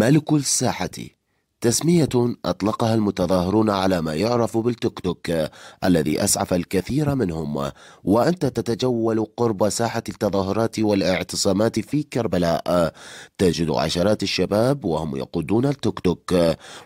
ملك الساحة. تسمية أطلقها المتظاهرون على ما يعرف بالتوك توك الذي أسعف الكثير منهم. وأنت تتجول قرب ساحة التظاهرات والاعتصامات في كربلاء. تجد عشرات الشباب وهم يقودون التوك توك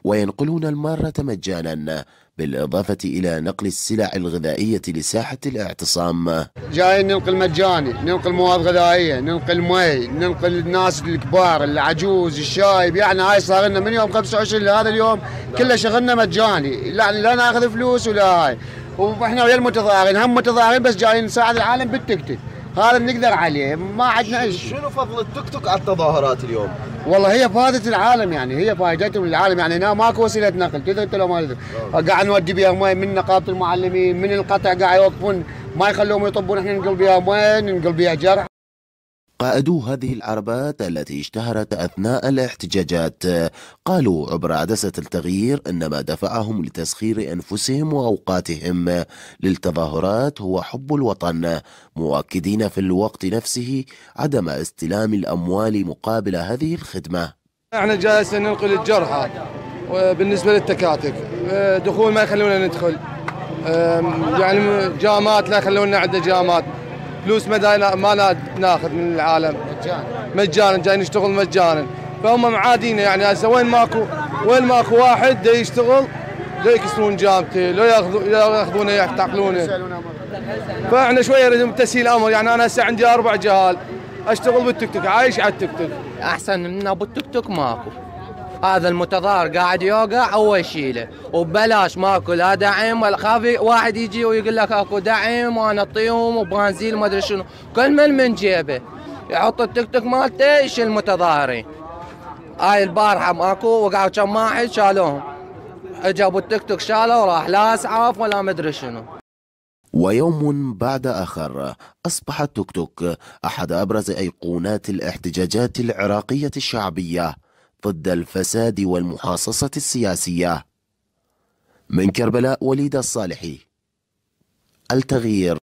وينقلون المارة مجانا. بالإضافة إلى نقل السلع الغذائية لساحة الاعتصام. جاي ننقل مجاني ننقل مواد غذائية ننقل مي ننقل الناس الكبار العجوز الشايب يعني هاي صار لنا من يوم 25 لهذا اليوم كله شغلنا مجاني. لا, لا ناخذ فلوس ولا هاي. وإحنا ويا المتظاهرين هم متظاهرين بس جايين نساعد العالم بالتكتك هذا نقدر عليه ما عندنا شيء شنو فضل التوك توك على التظاهرات اليوم؟ والله هي فائدة العالم يعني هي فائدتهم للعالم يعني هنا ماكو وسيلة نقل. تدري أنت لو ما قاعد نودي بها مي من نقابة المعلمين من القطع قاعد يوقفون ما يخلوهم يطبون إحنا ننقل بها مي ننقل بها جرح. قائدو هذه العربات التي اشتهرت أثناء الاحتجاجات. قالوا عبر عدسة التغيير أن ما دفعهم لتسخير أنفسهم وأوقاتهم. للتظاهرات هو حب الوطن. مؤكدين في الوقت نفسه عدم استلام الأموال مقابل هذه الخدمة. إحنا جالسين ننقل الجرحى بالنسبة للتكاتك. دخول ما يخلونا ندخل. يعني جامات لا يخلونا عند جامات. فلوس ما ما ناخذ من العالم. مجانا. مجانا جاي نشتغل مجانا. فهم معادينا يعني هسه وين ماكو وين ماكو واحد دا يشتغل لا يكسرون جامته لا ياخذونه يعتقلونه. فاحنا شوية نريد تسهيل الامر يعني أنا هسه عندي أربع جهال. أشتغل بالتيك توك. عايش على التيك توك. أحسن من أبو التيك توك ماكو. هذا المتظاهر قاعد يوقع هو يشيله وببلاش ماكو لا دعم ولا خافي. واحد يجي ويقول لك أكو دعم وأنا اعطيهم وبنزين وما أدري شنو. كل من من جيبه. يحط التيك توك مالته يشيل المتظاهرين هاي البارحة ماكو وقعوا كم واحد شالوهم. جابوا التيك توك شالوا وراح لا أسعاف ولا مدري شنو. ويوم بعد آخر أصبح التوك توك أحد أبرز أيقونات الاحتجاجات العراقية الشعبية. ضد الفساد والمحاصصة السياسية. من كربلاء وليد الصالحي. التغيير.